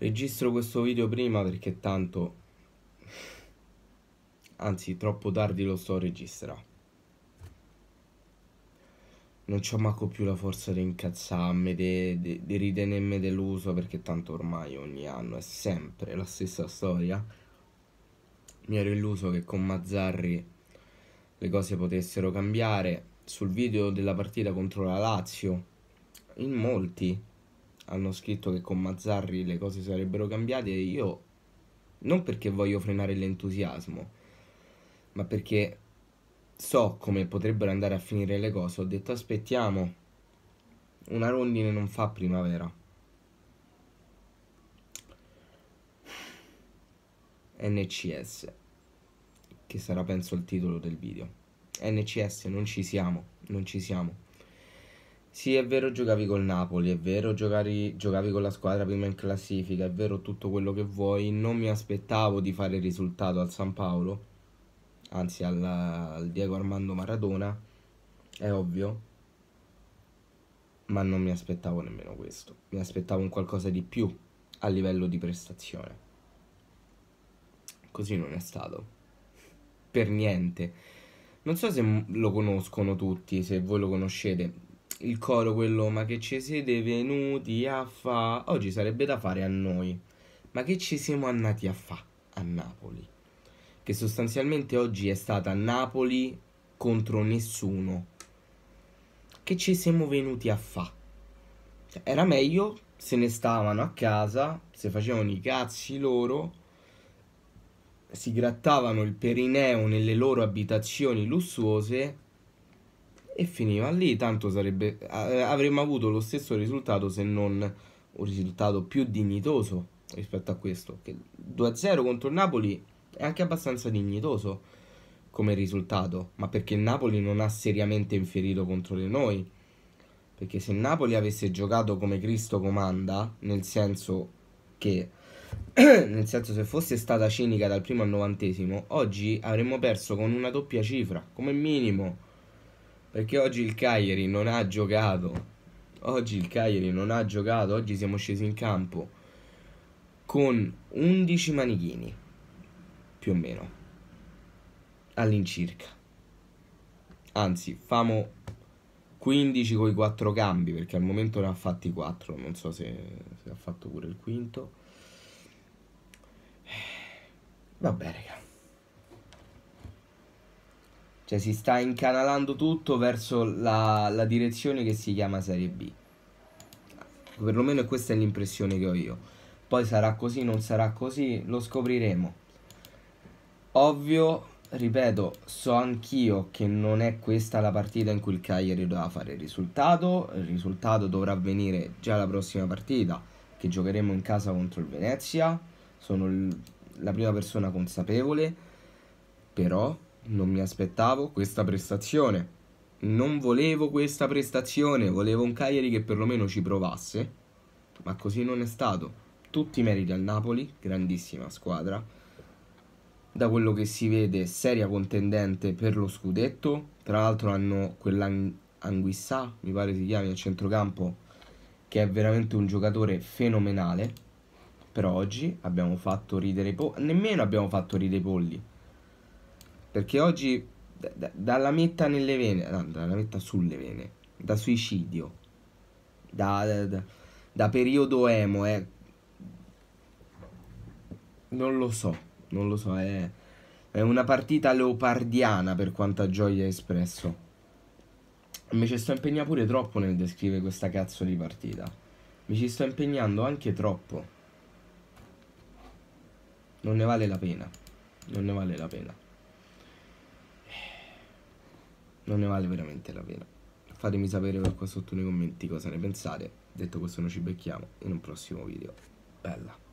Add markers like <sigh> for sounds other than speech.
Registro questo video prima perché tanto... Anzi, troppo tardi lo sto registrando. Non c'ho manco più la forza di incazzarmi, di, ritenermi deluso perché tanto ormai ogni anno è sempre la stessa storia. Mi ero illuso che con Mazzarri le cose potessero cambiare. Sul video della partita contro la Lazio, in molti hanno scritto che con Mazzarri le cose sarebbero cambiate e io non perché voglio frenare l'entusiasmo, ma perché so come potrebbero andare a finire le cose. Ho detto aspettiamo, una rondine non fa primavera. NCS, che sarà penso il titolo del video. NCS, non ci siamo, non ci siamo. Sì, è vero, giocavi col Napoli, è vero, giocavi, giocavi con la squadra prima in classifica, è vero tutto quello che vuoi. Non mi aspettavo di fare il risultato al San Paolo, anzi al, al Diego Armando Maradona, è ovvio, ma non mi aspettavo nemmeno questo. Mi aspettavo un qualcosa di più a livello di prestazione. Così non è stato. Per niente. Non so se lo conoscono tutti, se voi lo conoscete il coro quello ma che ci siete venuti a fa oggi sarebbe da fare a noi. Ma che ci siamo andati a fa a Napoli. Che sostanzialmente oggi è stata Napoli contro nessuno. Che ci siamo venuti a fa cioè, era meglio se ne stavano a casa se facevano i cazzi loro si grattavano il perineo nelle loro abitazioni lussuose e finiva lì, tanto sarebbe, avremmo avuto lo stesso risultato se non un risultato più dignitoso rispetto a questo. Che 2-0 contro il Napoli è anche abbastanza dignitoso come risultato, ma perché il Napoli non ha seriamente inferito contro di noi. Perché se il Napoli avesse giocato come Cristo comanda, nel senso che <clears throat> nel senso se fosse stata cinica dal primo al novantesimo, oggi avremmo perso con una doppia cifra, come minimo. Perché oggi il Cagliari non ha giocato. Oggi il Cagliari non ha giocato. Oggi siamo scesi in campo con 11 manichini. Più o meno. All'incirca. Anzi, famo 15 con i 4 cambi. Perché al momento ne ha fatti 4. Non so se, se ha fatto pure il quinto. Vabbè, raga. Cioè si sta incanalando tutto verso la, la direzione che si chiama Serie B. Perlomeno questa è l'impressione che ho io. Poi sarà così, non sarà così, lo scopriremo. Ovvio, ripeto, so anch'io che non è questa la partita in cui il Cagliari doveva fare il risultato. Il risultato dovrà avvenire già la prossima partita, che giocheremo in casa contro il Venezia. Sono la prima persona consapevole, però non mi aspettavo questa prestazione. Non volevo questa prestazione, volevo un Cagliari che perlomeno ci provasse, ma così non è stato. Tutti i meriti al Napoli, grandissima squadra. Da quello che si vede, seria contendente per lo scudetto. Tra l'altro hanno quell'Anguissà, mi pare si chiami, a centrocampo, che è veramente un giocatore fenomenale. Però oggi abbiamo fatto ridere i polli, nemmeno abbiamo fatto ridere i polli perché oggi d- dalla metta nelle vene, no, dalla metta sulle vene, da suicidio, da, da, da periodo emo, eh. Non lo so, non lo so, è, è una partita leopardiana per quanta gioia hai espresso. Mi ci sto impegnando pure troppo nel descrivere questa cazzo di partita. Mi ci sto impegnando anche troppo. Non ne vale la pena. Non ne vale la pena. Non ne vale veramente la pena. Fatemi sapere qua sotto nei commenti cosa ne pensate. Detto questo noi ci becchiamo in un prossimo video. Bella.